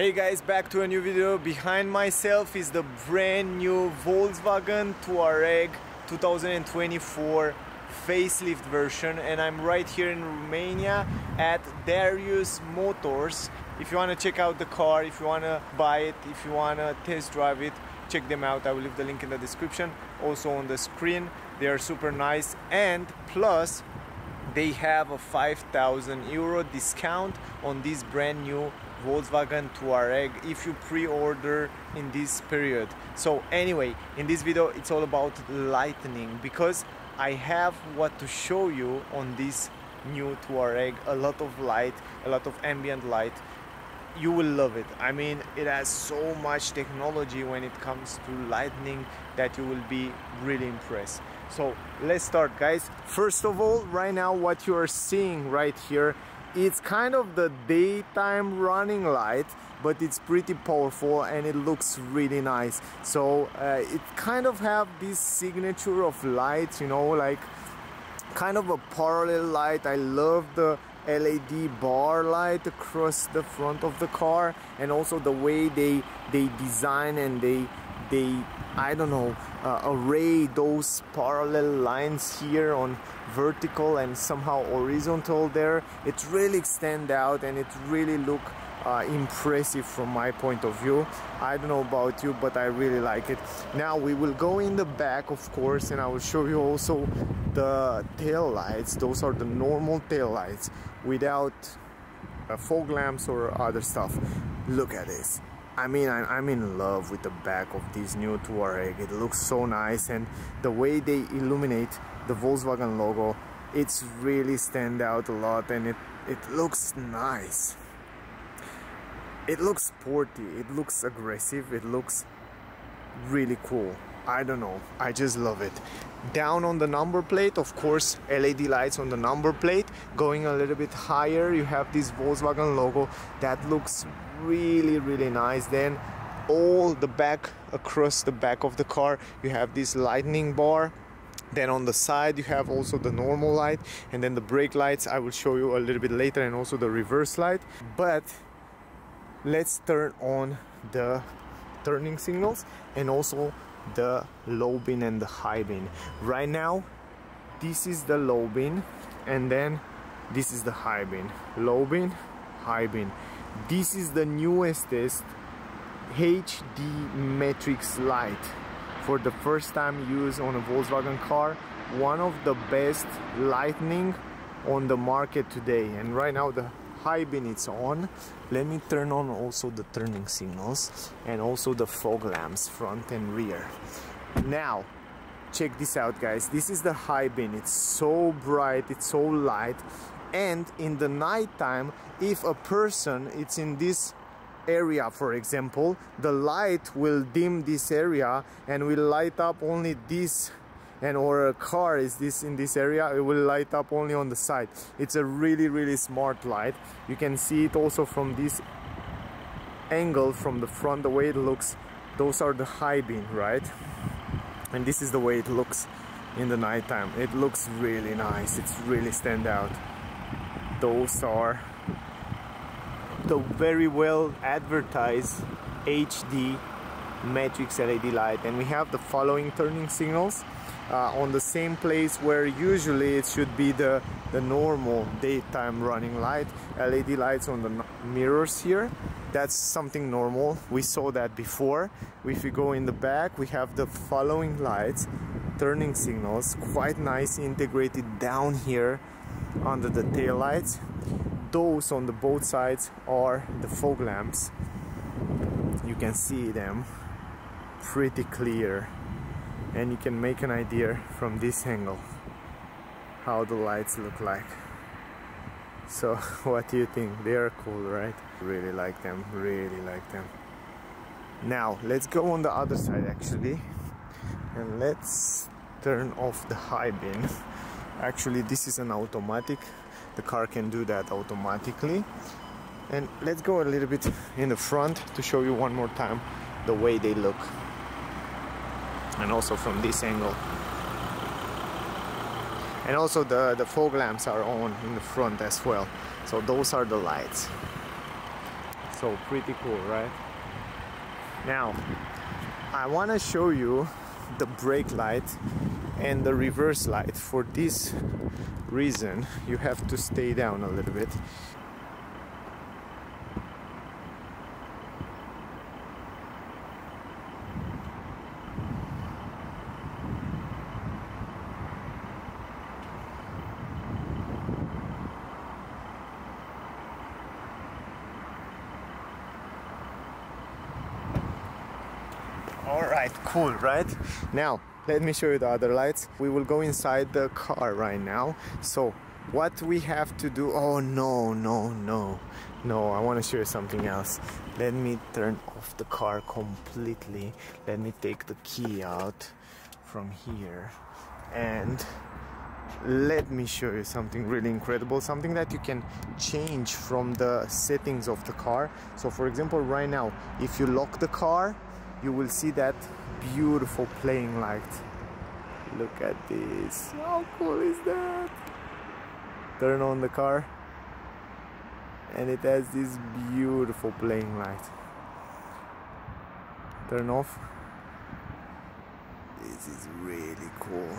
Hey guys, back to a new video. Behind myself is the brand new Volkswagen Touareg 2024 facelift version and I'm right here in Romania at Darius Motors. If you want to check out the car, if you want to buy it, if you want to test drive it, check them out. I will leave the link in the description, also on the screen. They are super nice and plus they have a 5000 euro discount on this brand new Volkswagen Touareg if you pre-order in this period. So anyway, in this video it's all about lightning because I have what to show you on this new Touareg, a lot of light, a lot of ambient light. You will love it. I mean, it has so much technology when it comes to lightning that you will be really impressed. So let's start guys. First of all, right now what you are seeing right here it's kind of the daytime running light but it's pretty powerful and it looks really nice. So uh, it kind of have this signature of lights you know like kind of a parallel light. I love the LED bar light across the front of the car and also the way they they design and they they I don't know uh, array those parallel lines here on vertical and somehow horizontal there. It really stand out and it really look uh, impressive from my point of view. I don't know about you but I really like it. Now we will go in the back of course and I will show you also the tail lights. Those are the normal tail lights without uh, fog lamps or other stuff. Look at this I mean I'm in love with the back of this new Touareg. It looks so nice and the way they illuminate the Volkswagen logo it's really stand out a lot and it it looks nice. It looks sporty. It looks aggressive. It looks really cool. I don't know. I just love it. Down on the number plate of course LED lights on the number plate. Going a little bit higher you have this Volkswagen logo that looks really really nice. Then all the back across the back of the car you have this lightning bar. Then on the side you have also the normal light. And then the brake lights I will show you a little bit later and also the reverse light. But let's turn on the turning signals and also the low beam and the high beam right now this is the low beam and then this is the high beam low beam high beam this is the newest HD matrix light. For the first time used on a Volkswagen car one of the best lightning on the market today. And right now the high beam is on. Let me turn on also the turning signals and also the fog lamps front and rear. Now check this out guys. This is the high beam it's so bright it's so light and in the night time if a person it's in this area for example the light will dim this area and will light up only this and or a car is this in this area it will light up only on the side. It's a really really smart light. You can see it also from this angle from the front the way it looks. Those are the high beam right? And this is the way it looks in the nighttime it looks really nice. It's really stand out those are the very well advertised HD matrix LED light. And we have the following turning signals uh, on the same place where usually it should be the the normal daytime running light LED lights on the mirrors here. That's something normal. We saw that before. If we go in the back we have the following lights turning signals quite nice integrated down here under the tail lights those on the both sides are the fog lamps. You can see them pretty clear. And you can make an idea from this angle how the lights look like. So what do you think? They are cool right? Really like them really like them. Now let's go on the other side actually. And let's turn off the high beam actually this is an automatic. The car can do that automatically. And let's go a little bit in the front to show you one more time the way they look. And also from this angle. And also the the fog lamps are on in the front as well. So those are the lights. So pretty cool right? Now I want to show you the brake light and the reverse light. For this reason you have to stay down a little bit. All right cool right? Now let me show you the other lights. We will go inside the car right now. So what we have to do oh no no no. No I want to show you something else. Let me turn off the car completely. Let me take the key out from here. And let me show you something really incredible something that you can change from the settings of the car. So for example right now if you lock the car you will see that beautiful playing light. Look at this. How cool is that? Turn on the car. And it has this beautiful playing light. Turn off. This is really cool.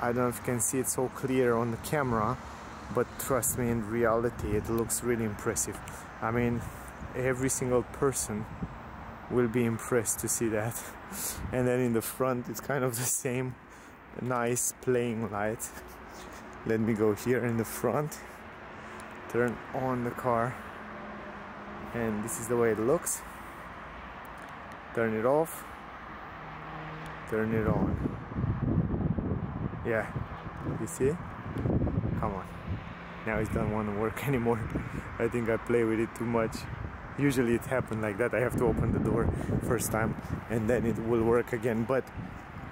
I don't know if you can see it so clear on the camera but trust me in reality it looks really impressive. I mean every single person will be impressed to see that. And then in the front it's kind of the same nice playing light. Let me go here in the front. Turn on the car. And this is the way it looks. Turn it off. Turn it on. Yeah. You see? Come on. Now it doesn't want to work anymore. I think I play with it too much usually it happened like that. I have to open the door first time and then it will work again. But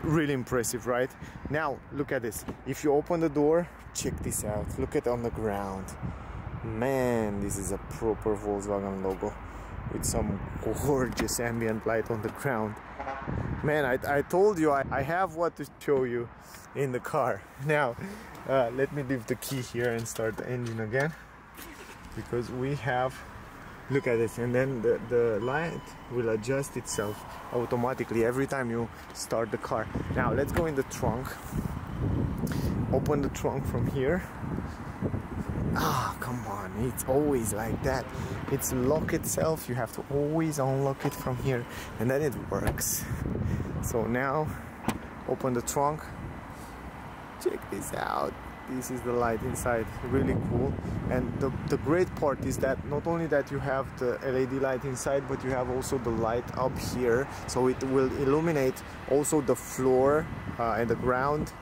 really impressive right? Now look at this. If you open the door check this out. Look at on the ground. Man this is a proper Volkswagen logo with some gorgeous ambient light on the ground. Man I, I told you I, I have what to show you in the car. Now uh, let me leave the key here and start the engine again because we have look at this and then the, the light will adjust itself automatically every time you start the car. Now let's go in the trunk. Open the trunk from here. Ah come on it's always like that. It's lock itself. You have to always unlock it from here and then it works. So now open the trunk. Check this out this is the light inside really cool. And the, the great part is that not only that you have the LED light inside but you have also the light up here. So it will illuminate also the floor uh, and the ground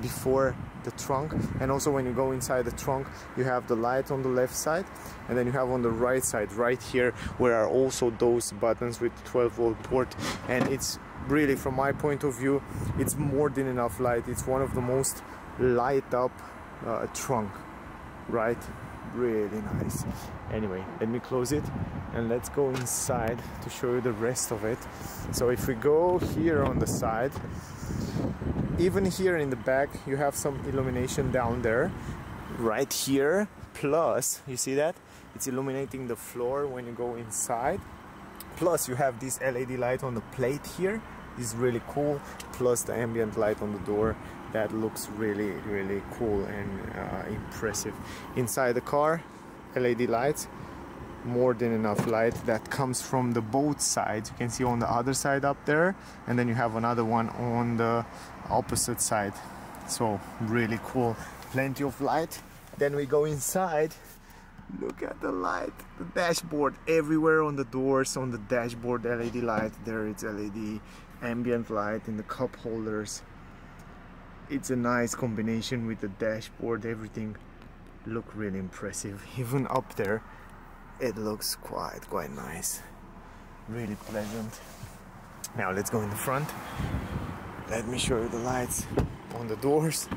before the trunk. And also when you go inside the trunk you have the light on the left side and then you have on the right side right here where are also those buttons with 12 volt port. And it's really from my point of view it's more than enough light. It's one of the most light up uh, trunk right? Really nice. Anyway let me close it and let's go inside to show you the rest of it. So if we go here on the side even here in the back you have some illumination down there right here. Plus you see that? It's illuminating the floor when you go inside. Plus you have this LED light on the plate here. Is really cool. Plus the ambient light on the door that looks really really cool and uh, impressive. Inside the car LED lights more than enough light that comes from the both sides. You can see on the other side up there and then you have another one on the opposite side. So really cool. Plenty of light. Then we go inside. Look at the light. The dashboard. Everywhere on the doors on the dashboard LED light. There it's LED ambient light in the cup holders it's a nice combination with the dashboard. Everything look really impressive. Even up there it looks quite quite nice. Really pleasant. Now let's go in the front. Let me show you the lights on the doors.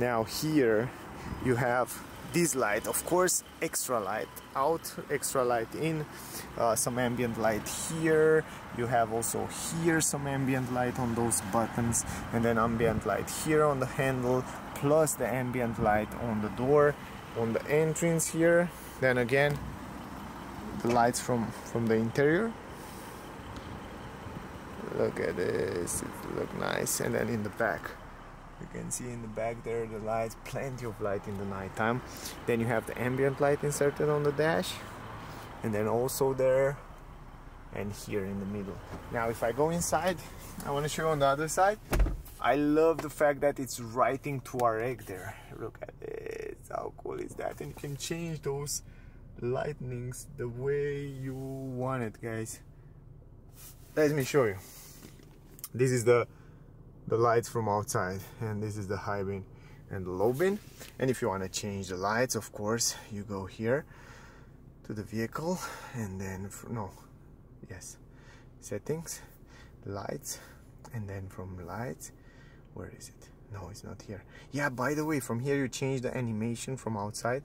Now here you have this light of course extra light out extra light in uh, some ambient light here. You have also here some ambient light on those buttons and then ambient light here on the handle plus the ambient light on the door on the entrance here. Then again the lights from from the interior. Look at this. It look nice. And then in the back you can see in the back there the lights plenty of light in the night time then you have the ambient light inserted on the dash. And then also there and here in the middle. Now if I go inside I want to show you on the other side. I love the fact that it's writing Touareg there. Look at this how cool is that? And you can change those lightnings the way you want it guys. Let me show you. This is the the lights from outside and this is the high beam and the low beam and if you want to change the lights of course you go here to the vehicle and then no yes settings lights and then from lights where is it? No it's not here. Yeah by the way from here you change the animation from outside.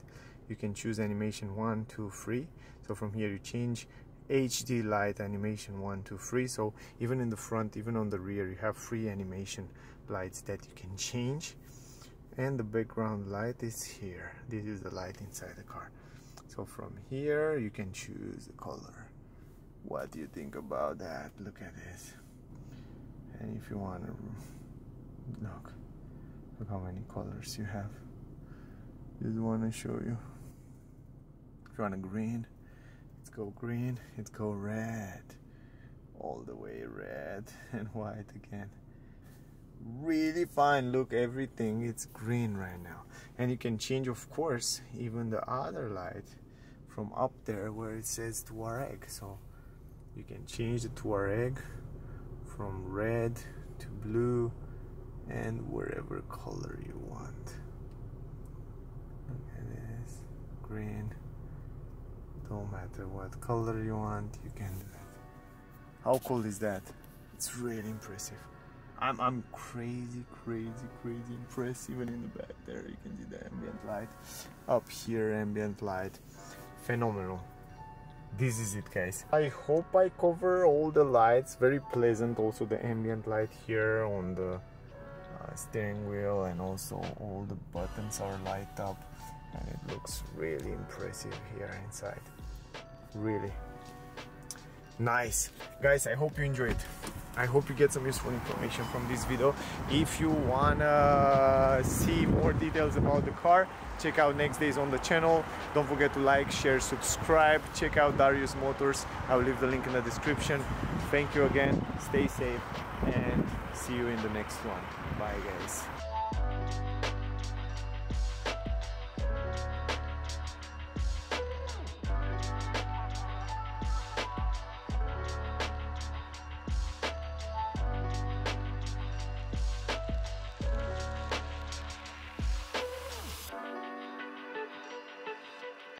You can choose animation one two three. So from here you change HD light animation one two three. So even in the front even on the rear you have free animation lights that you can change. And the background light is here. This is the light inside the car. So from here you can choose the color. What do you think about that? Look at this. And if you want to look look how many colors you have. Just want to show you. If you want a green Let's go green, let's go red. All the way red and white again. Really fine, look everything, it's green right now. And you can change of course even the other light from up there where it says Touareg. So you can change the Touareg from red to blue and wherever color you want. Look at this, green no matter what color you want you can do it. How cool is that? It's really impressive. I'm, I'm crazy crazy crazy impressed even in the back there. You can see the ambient light. Up here ambient light. Phenomenal. This is it guys. I hope i cover all the lights. Very pleasant also the ambient light here on the uh, steering wheel and also all the buttons are light up and it looks really impressive here inside. Really nice. Guys i hope you enjoyed i hope you get some useful information from this video. If you wanna see more details about the car check out next days on the channel. Don't forget to like share subscribe. Check out darius motors. I will leave the link in the description. Thank you again. Stay safe and see you in the next one. Bye guys